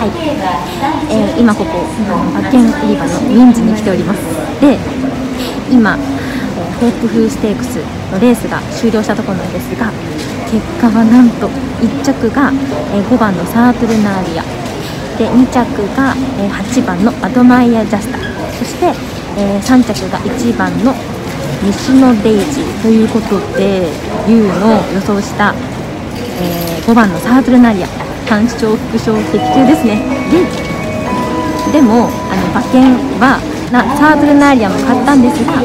はい、えー今ここ馬券売り場のウィンズに来ております。で今、えホープフーステークスのレースが終了したところなんですが結果はなんと1着が、え5番のサートルナーリア。で2着が、え8番のアドマイヤ・ジャスタ。そして、え3着が1番の西野デイジーということで U の予想した、え5番のサートルナーリア。単勝副賞的中ですね。ででもあの馬券はなサートルナーリアも買ったんですが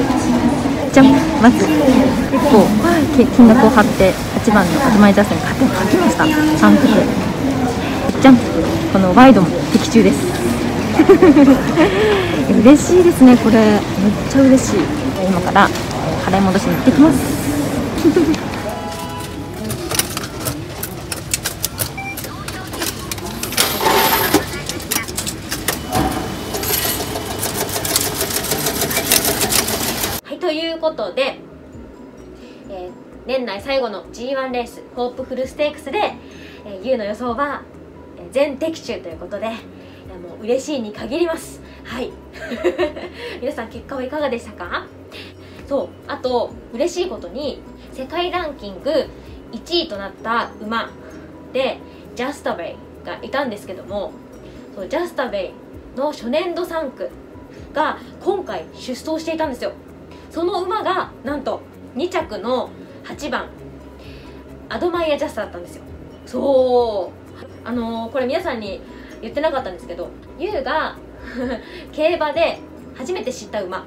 じゃんまずこうけ金額を貼って8番のアドマイジャスに勝て書きました。3区でじゃん。このワイドも的中です。嬉しいですねこれ。めっちゃ嬉しい。今から払い戻しに行ってきますはいということで、えー年内最後の G1 レースホープフルステークスで、えー、U の予想は全的中ということでいやもう嬉しいに限ります。はい。皆さん結果はいかがでしたか？そう。あと嬉しいことに世界ランキング1位となった馬でジャスタベイがいたんですけどもそうジャスタベイの初年度3区が今回出走していたんですよ。その馬がなんと2着の8番アドマイヤ・ジャスタだったんですよ。そう。あのーこれ皆さんに言ってなかったんですけど YOU が 競馬で初めて知った馬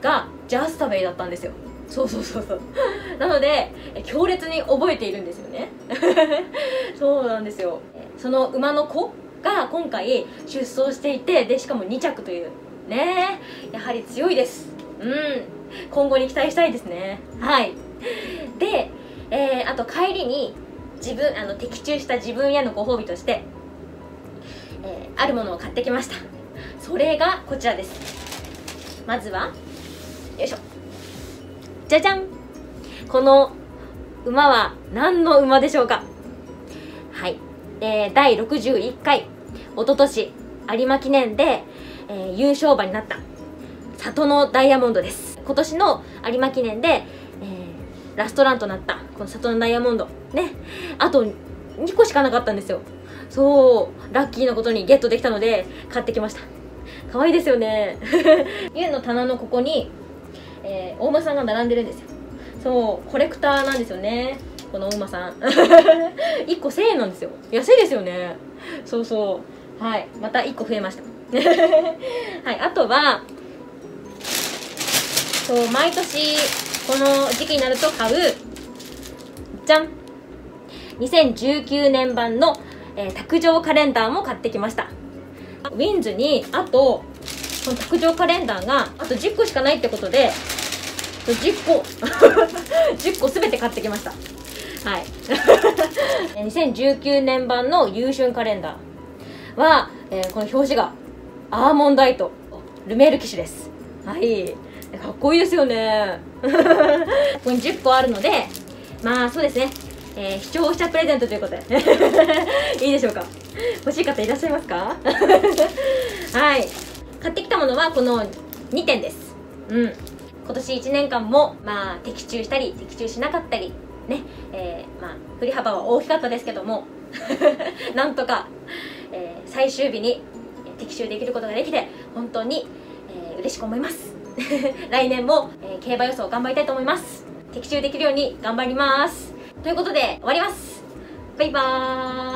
がジャスタベイだったんですよ。そうそうそうそう。なので強烈に覚えているんですよね。そうなんですよ。その馬の子が今回出走していてでしかも2着というねやはり強いです。うん。今後に期待したいですね。はい。で、えーあと帰りに自分あの的中した自分へのご褒美として、えーあるものを買ってきました。それがこちらです。まずはよいしょ。じゃじゃん。この馬は何の馬でしょうか。はい、えー第61回一昨年有馬記念で、えー優勝馬になった里のダイヤモンドです。今年の有馬記念で、えーラストランとなったこの里のダイヤモンド。ね。あと2個しかなかったんですよ。そう。ラッキーなことにゲットできたので買ってきました。可愛いですよね。ユウの棚のここに、えー大馬さんが並んでるんですよ。そう。コレクターなんですよね。この大馬さん。1個1000円なんですよ。安いですよね。そうそう。はい。また1個増えました。はい。あとはそう毎年この時期になると買うじゃん。2019年版の、えー卓上カレンダーも買ってきました。ウィンズにあとこの卓上カレンダーがあと10個しかないってことで10個10個全て買ってきました。はい。2019年版の優春カレンダーは、えーこの表紙がアーモンドアイとルメール騎士です。はい。かっこいいですよね。ここに10個あるのでまあそうですね、えー視聴者プレゼントということで。いいでしょうか？欲しい方いらっしゃいますか？はい。買ってきたものはこの2点です。うん。今年1年間もまあ的中したり的中しなかったりね。えーまあ振り幅は大きかったですけども なんとか、えー最終日に的中できることができて本当に、えー嬉しく思います。来年も、えー競馬予想頑張りたいと思います。的中できるように頑張ります。ということで終わります。バイバーイ。